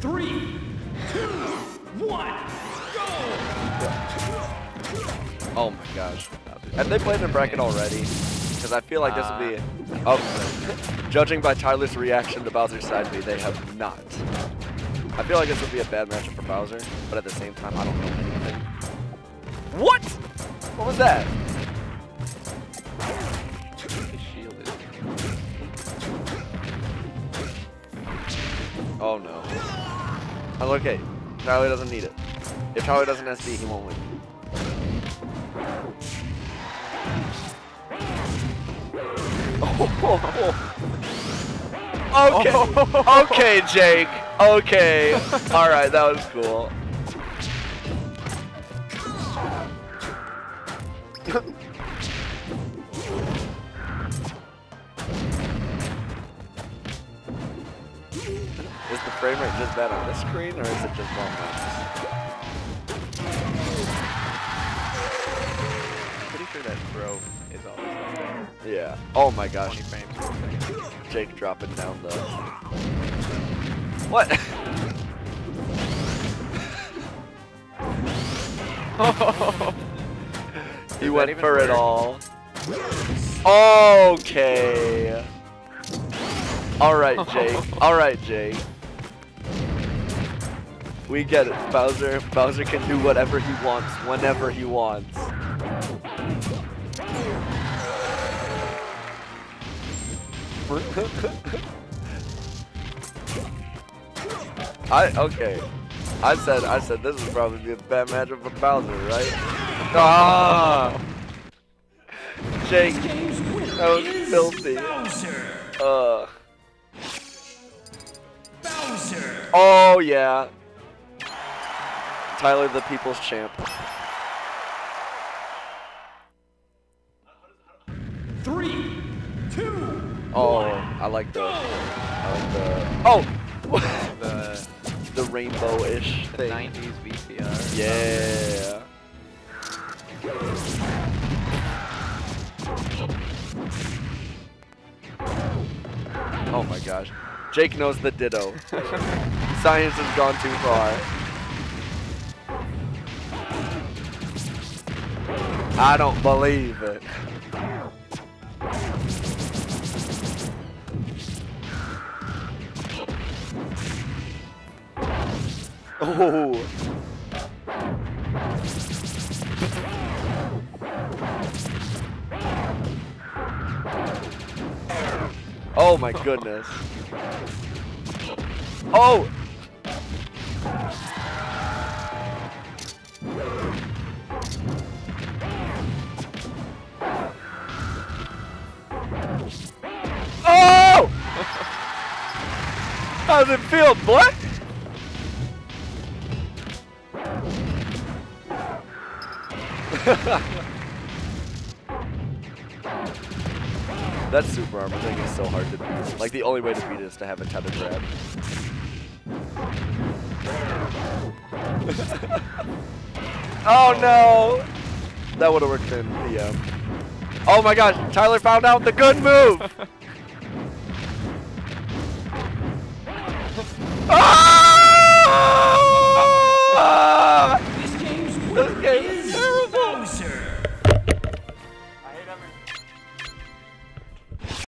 Three, two, one, go! Oh my gosh. Have they played in a bracket already? Because I feel like this would be... Uh. Oh, judging by Tyler's reaction to Bowser's side B, they have not. I feel like this would be a bad matchup for Bowser, but at the same time, I don't know anything. What? What was that? Oh no. Okay. Tyler doesn't need it. If Tyler doesn't SD, he won't win. Okay. okay, Jake. Okay. All right, that was cool. is the frame rate just bad on this screen, or is it just wrong Pretty sure that throw is always like that. Yeah. Oh my gosh. 20 frames per. Jake dropping down the. What? he went for it all. Okay. All right, Jake. All right, Jake. We get it, Bowser. Bowser can do whatever he wants, whenever he wants. I okay. I said I said this would probably be a bad matchup for Bowser, right? Ah, Jake, that was filthy. Uh. Bowser. Oh yeah. Tyler, the people's champ. Three, two, Oh, I like the. I like the. Oh. The, the rainbow-ish the thing. 90s VCR. Yeah. Oh my gosh. Jake knows the ditto. Science has gone too far. I don't believe it. Oh. Oh my goodness. Oh! How's it feel, boy? that super armor thing is so hard to beat. Like the only way to beat it is to have a tether grab. oh no! That would have worked in PM. Um, oh my gosh, Tyler found out the good move!